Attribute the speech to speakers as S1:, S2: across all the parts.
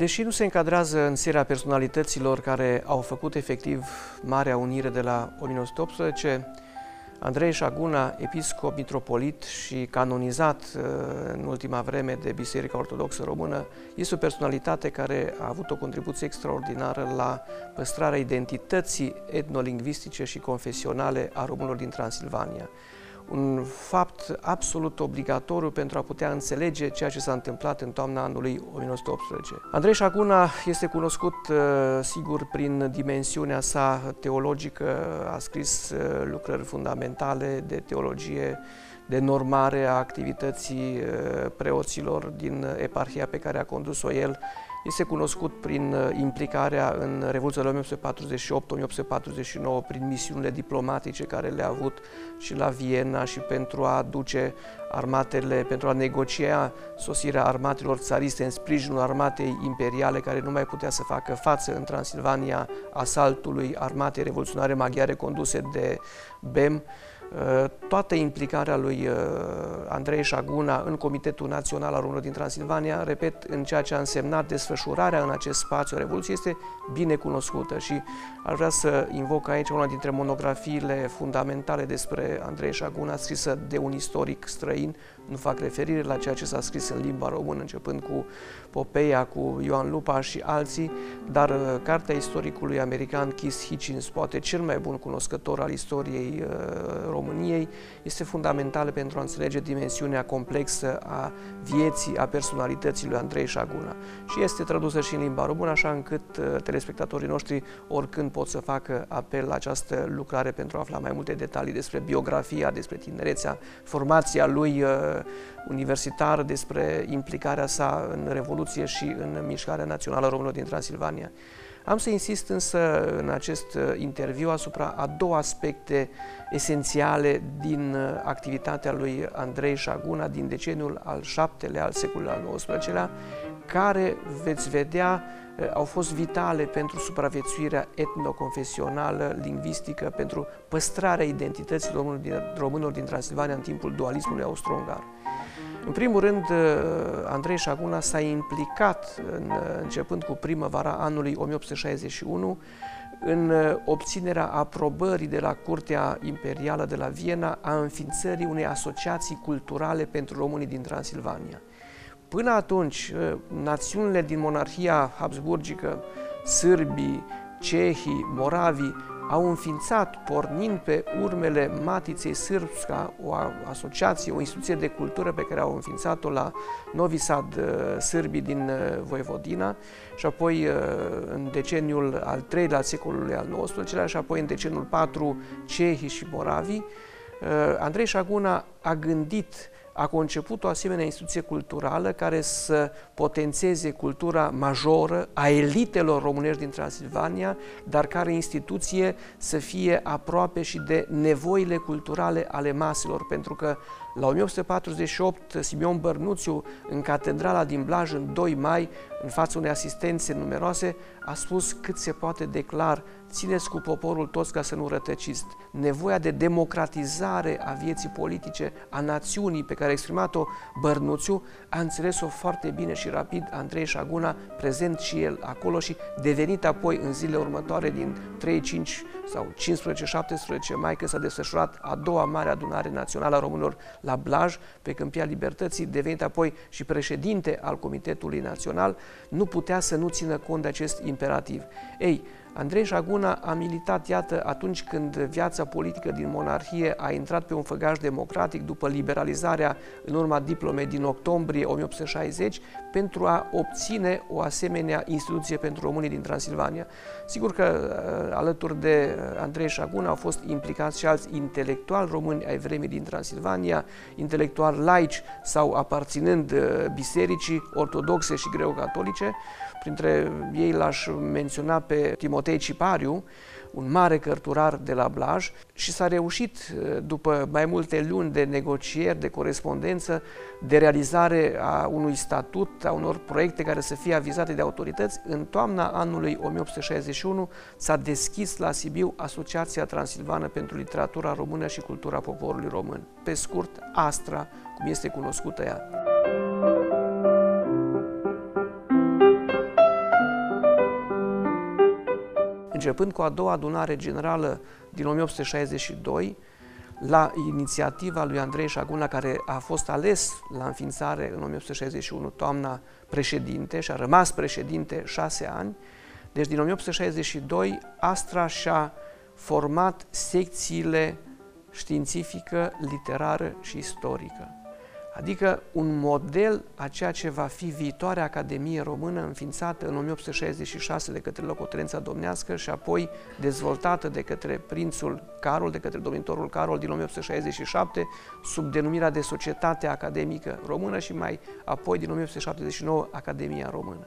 S1: Deși nu se încadrează în seria personalităților care au făcut efectiv Marea Unire de la 1918, Andrei Șaguna, episcop mitropolit și canonizat uh, în ultima vreme de Biserica Ortodoxă Română, este o personalitate care a avut o contribuție extraordinară la păstrarea identității etnolingvistice și confesionale a românilor din Transilvania un fapt absolut obligatoriu pentru a putea înțelege ceea ce s-a întâmplat în toamna anului 1918. Andrei Șaguna este cunoscut, uh, sigur, prin dimensiunea sa teologică, a scris uh, lucrări fundamentale de teologie, de normare a activității uh, preoților din eparhia pe care a condus-o el, este cunoscut prin uh, implicarea în Revoluția 1848-1849, prin misiunile diplomatice care le-a avut și la Viena și pentru a aduce armatele, pentru a negocia sosirea armatelor țariste în sprijinul armatei imperiale care nu mai putea să facă față în Transilvania asaltului armatei revoluționare maghiare conduse de BEM. Uh, toată implicarea lui uh, Andrei Șaguna în Comitetul Național al Românilor din Transilvania, repet, în ceea ce a însemnat desfășurarea în acest spațiu. A Revoluției, este bine cunoscută și aș vrea să invoc aici una dintre monografiile fundamentale despre Andrei Șaguna, scrisă de un istoric străin, nu fac referire la ceea ce s-a scris în limba română, începând cu Popeia, cu Ioan Lupa și alții, dar uh, cartea istoricului american Keith Hitchens, poate cel mai bun cunoscător al istoriei uh, României, este fundamentală pentru a înțelege dimensiunea complexă a vieții, a personalității lui Andrei Șaguna. Și este tradusă și în limba română, așa încât uh, telespectatorii noștri oricând pot să facă apel la această lucrare pentru a afla mai multe detalii despre biografia, despre tinerețea, formația lui universitară, despre implicarea sa în Revoluție și în Mișcarea Națională Română din Transilvania. Am să insist însă în acest uh, interviu asupra a două aspecte esențiale din uh, activitatea lui Andrei Șaguna din deceniul al șaptelea al secolului al XIX-lea, care veți vedea uh, au fost vitale pentru supraviețuirea etnoconfesională, lingvistică, pentru păstrarea identității românilor din Transilvania în timpul dualismului austro-ungar. În primul rând, uh, Andrei Șaguna s-a implicat, în, uh, începând cu primăvara anului 1861, în uh, obținerea aprobării de la Curtea Imperială de la Viena a înființării unei asociații culturale pentru românii din Transilvania. Până atunci, națiunile din monarhia habsburgică, sârbii, cehii, moravii, au înființat, pornind pe urmele Matiței Sârbska, o asociație, o instituție de cultură pe care au înființat-o la Novi Sad, uh, sârbii din uh, Voivodina, și apoi uh, în deceniul al treilea al secolului al XIX-lea și apoi în deceniul 4 cehii și moravii, Andrei Șaguna a gândit a conceput o asemenea instituție culturală care să potențeze cultura majoră a elitelor românești din Transilvania, dar care instituție să fie aproape și de nevoile culturale ale maselor, pentru că la 1848, Simeon Bărnuțiu, în catedrala din Blaj, în 2 mai, în fața unei asistențe numeroase, a spus cât se poate declar, țineți cu poporul toți ca să nu rătăciți. Nevoia de democratizare a vieții politice, a națiunii pe care a exprimat-o Bărnuțiu, a înțeles-o foarte bine și rapid Andrei Șaguna, prezent și el acolo și devenit apoi în zilele următoare din 3, 5 sau 15-17 mai, când s-a desfășurat a doua mare adunare națională a românilor la Blaj, pe Câmpia Libertății, devenit apoi și președinte al Comitetului Național, nu putea să nu țină cont de acest imperativ. Ei, Andrei Șaguna a militat, iată, atunci când viața politică din monarhie a intrat pe un făgaș democratic după liberalizarea în urma diplomei din octombrie 1860 pentru a obține o asemenea instituție pentru românii din Transilvania. Sigur că uh, alături de uh, Andrei Șaguna au fost implicați și alți intelectuali români ai vremii din Transilvania, intelectuali laici sau aparținând uh, bisericii ortodoxe și greo-catolice, Printre ei l-aș menționa pe Timotei Cipariu, un mare cărturar de la Blaj și s-a reușit, după mai multe luni de negocieri, de corespondență, de realizare a unui statut, a unor proiecte care să fie avizate de autorități. În toamna anului 1861 s-a deschis la Sibiu Asociația Transilvană pentru Literatura Română și Cultura Poporului Român. Pe scurt, Astra, cum este cunoscută ea. Începând cu a doua adunare generală din 1862, la inițiativa lui Andrei Șaguna, care a fost ales la înființare în 1861 toamna președinte și a rămas președinte șase ani, deci din 1862 Astra și-a format secțiile științifică, literară și istorică adică un model a ceea ce va fi viitoarea Academie Română înființată în 1866 de către locotenența domnească și apoi dezvoltată de către prințul Carol, de către domnitorul Carol din 1867 sub denumirea de Societate Academică Română și mai apoi din 1879 Academia Română.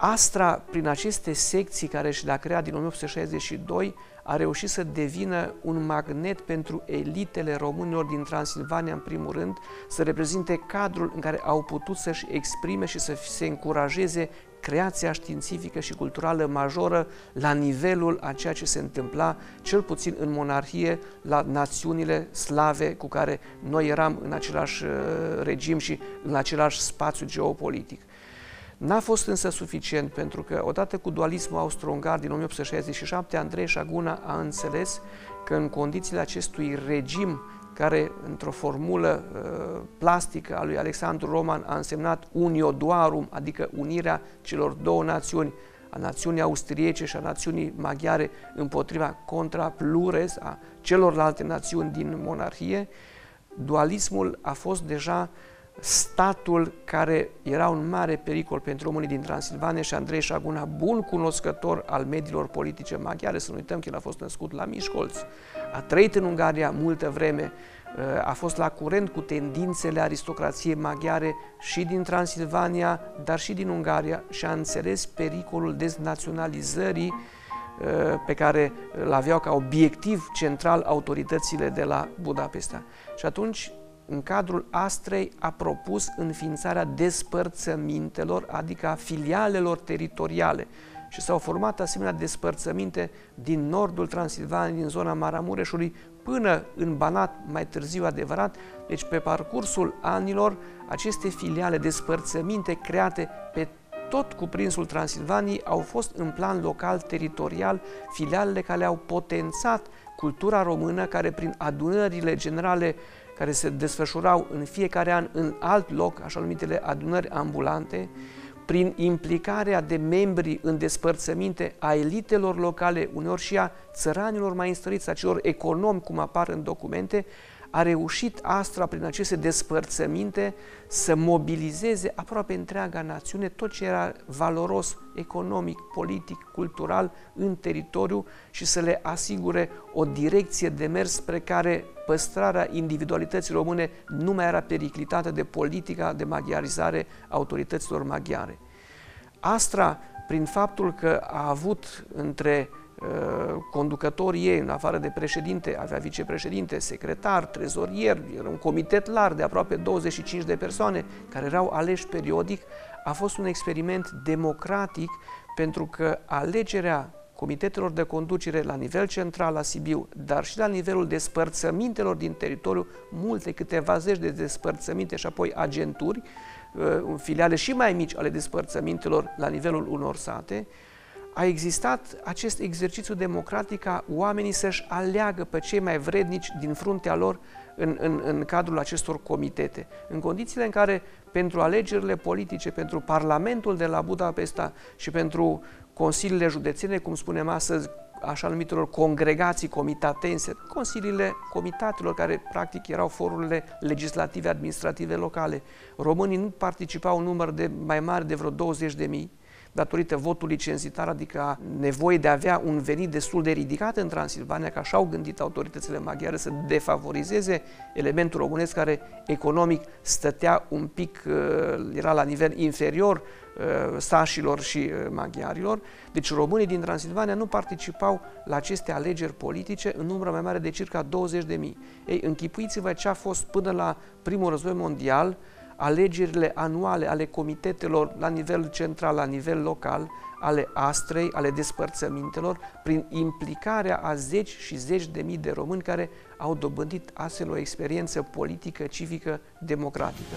S1: Astra, prin aceste secții care și le-a creat din 1862, a reușit să devină un magnet pentru elitele românilor din Transilvania, în primul rând, să reprezinte cadrul în care au putut să-și exprime și să se încurajeze creația științifică și culturală majoră la nivelul a ceea ce se întâmpla, cel puțin în monarhie, la națiunile slave cu care noi eram în același uh, regim și în același spațiu geopolitic. N-a fost însă suficient pentru că, odată cu dualismul austro-ungar din 1867, Andrei Șaguna a înțeles că în condițiile acestui regim care, într-o formulă uh, plastică a lui Alexandru Roman, a însemnat unioduarum, adică unirea celor două națiuni, a națiunii austriece și a națiunii maghiare împotriva contra plures a celorlalte națiuni din monarhie, dualismul a fost deja uh, statul care era un mare pericol pentru românii din Transilvania și Andrei Șaguna, bun cunoscător al mediilor politice maghiare, să nu uităm că el a fost născut la Mișcolț, a trăit în Ungaria multă vreme, a fost la curent cu tendințele aristocrației maghiare și din Transilvania, dar și din Ungaria și a înțeles pericolul deznaționalizării pe care îl aveau ca obiectiv central autoritățile de la Budapesta. Și atunci în cadrul Astrei a propus înființarea despărțămintelor, adică a filialelor teritoriale și s-au format asemenea despărțăminte din nordul Transilvaniei, din zona Maramureșului, până în Banat, mai târziu adevărat. Deci pe parcursul anilor, aceste filiale despărțăminte create pe tot cuprinsul Transilvaniei au fost în plan local, teritorial, filialele care au potențat cultura română, care prin adunările generale care se desfășurau în fiecare an în alt loc, așa numitele adunări ambulante, prin implicarea de membri în despărțăminte a elitelor locale, uneori și a țăranilor mai înstăriți, a celor economi, cum apar în documente, a reușit Astra, prin aceste despărțăminte, să mobilizeze aproape întreaga națiune, tot ce era valoros, economic, politic, cultural, în teritoriu și să le asigure o direcție de mers spre care păstrarea individualității române nu mai era periclitată de politica de maghiarizare a autorităților maghiare. Astra, prin faptul că a avut între Uh, conducătorii ei, în afară de președinte, avea vicepreședinte, secretar, trezorier, era un comitet larg de aproape 25 de persoane care erau aleși periodic, a fost un experiment democratic pentru că alegerea comitetelor de conducere la nivel central la Sibiu, dar și la nivelul despărțămintelor din teritoriu, multe, câteva zeci de despărțăminte și apoi agenturi, uh, filiale și mai mici ale despărțămintelor la nivelul unor sate, a existat acest exercițiu democratic ca oamenii să-și aleagă pe cei mai vrednici din fruntea lor în, în, în cadrul acestor comitete. În condițiile în care pentru alegerile politice, pentru Parlamentul de la Budapesta și pentru consiliile județene, cum spunem astăzi, așa numitelor congregații comitatense, consiliile comitatelor care practic erau forurile legislative, administrative locale. Românii nu participau un număr de mai mare de vreo 20 de mii, datorită votului cenzitar, adică nevoie de a avea un venit destul de ridicat în Transilvania, că așa au gândit autoritățile maghiare să defavorizeze elementul românesc care economic stătea un pic, uh, era la nivel inferior uh, sașilor și uh, maghiarilor. Deci românii din Transilvania nu participau la aceste alegeri politice în număr mai mare de circa 20 de mii. Ei, închipuiți-vă ce a fost până la primul război mondial, alegerile anuale ale comitetelor la nivel central, la nivel local, ale astrei, ale despărțămintelor, prin implicarea a zeci și zeci de mii de români care au dobândit astfel o experiență politică, civică, democratică.